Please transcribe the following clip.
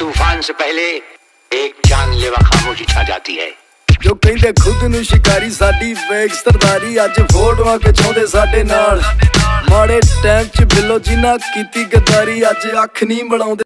तूफ़ान से पहले एक जानलेवा खामोशी छा जाती है ਜੋ ਕਹਿੰਦੇ ਖੁਦ ਨੂੰ ਸ਼ਿਕਾਰੀ ਸਾਡੀ ਵੇਗ ਸਰਦਾਰੀ ਅੱਜ ਫੋਟੋਆਂ ਖਿਚਾਉਂਦੇ ਸਾਡੇ ਨਾਲ ਮਾੜੇ ਟਾਈਮ 'ਚ ਬਿੱਲੋ ਜਿਨ੍ਹਾਂ ਕੀਤੀ ਗਦਾਰੀ ਅੱਜ ਅੱਖ ਨਹੀਂ ਬਣਾਉਂਦੇ